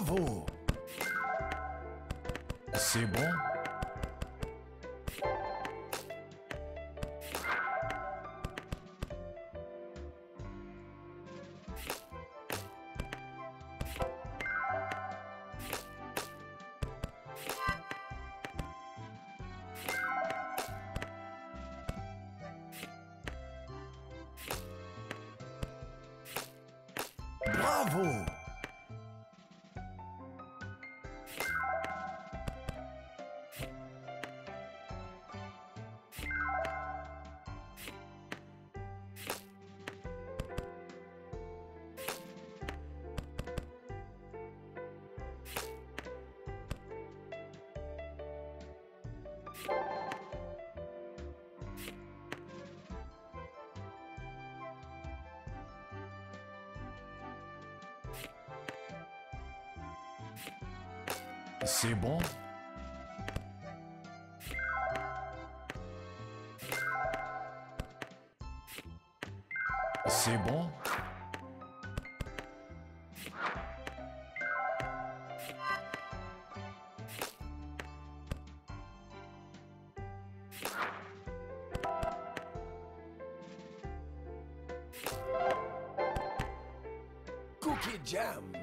Bravo C'est bon Bravo C'est bon. C'est bon. Cookie Jam